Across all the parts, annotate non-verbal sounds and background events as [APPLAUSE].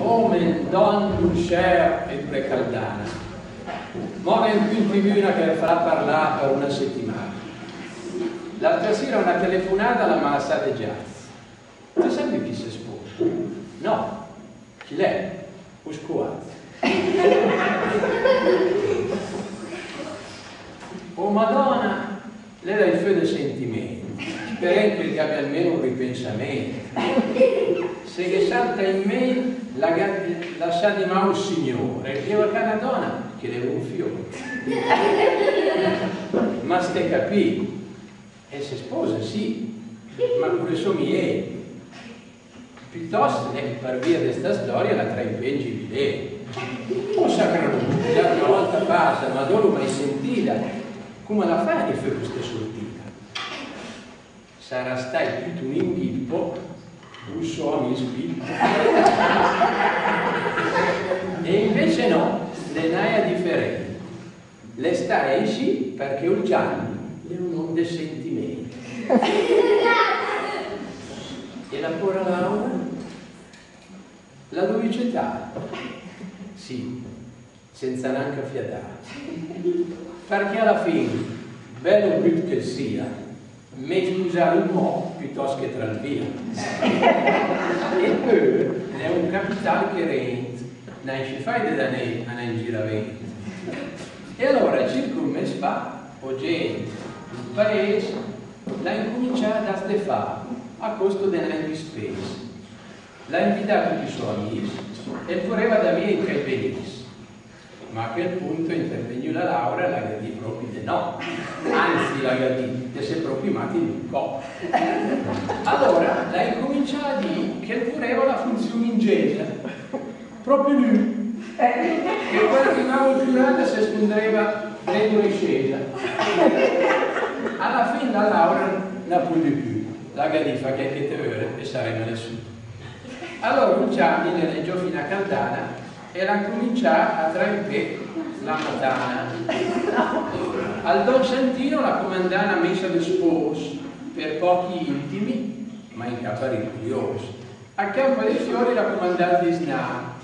come Don Lucer e Precaldana. Ma è qui in tribuna che farà parlare per una settimana. L'altra sera una telefonata alla Malassade Jazz. Tu sai chi si sposa? No, chi lei? Uscuazzi. [LAUGHS] oh Madonna, lei ha il fede sentimento, spero che abbia almeno un ripensamento. Se che salta in me la, la sa di un signore, che va una donna che deve un fiore. Ma ste capì, e se sposa sì, ma pure sono miei. Piuttosto, eh, per via di questa storia, la tra i peggi di lei. O sacra già una volta passa, ma l'ho mai sentita. Come la fai di fare questa sortita? Sarà stai più un inghippo, un suono in spillo. e invece no, le naia differenti. Le sta esci perché un giallo è un nome di sentimenti. e la pura Laura? La dovicità? Sì, senza neanche fiatare. Perché alla fine, bello più che sia, meglio usare un mo piuttosto che tra il via. e poi è un capitale che rende, non ci fai da ne a ne giravente. E allora, circa un mese fa, ho gente, il paese, l'ha incominciata a stefare a costo delle spese. L'ha invitato i suoi amici e voleva da me che venisse. Ma a quel punto intervenne la Laura e la gadì proprio di no. Anzi, la che si è proprio matti un co'. Allora, l'ha incominciato a dire che voleva la funzione ingegna. Proprio lui. Che quella che aveva giurata si escludeva dentro e scesa. Alla fine la Laura non può di più. La gadì fa che te ore e saremo nessuno. Allora Luciani ne leggiò fino a Caldana e la cominciò a trampè la matana. [LAUGHS] Al Don Santino la comandana messa di sposo per pochi intimi, ma in capa rigoglioso. A Campo dei Fiori la comandante di Sna.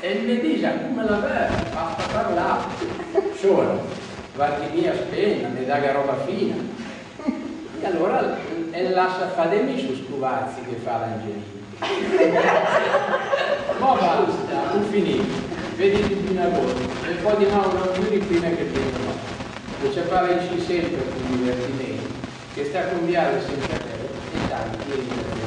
E mi dice, come la vedi? Basta parlare. Solo, mia spena, ne dà roba fina. E allora e lascia fare me su scuvazzi che fa l'Angelino. [LAUGHS] Ma basta, ho finito. Vedi di una volta. E poi di nuovo non più di prima che. Lo c'è ci sempre con divertimento, che sta a cambiare senza te e tanti e